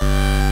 Bye.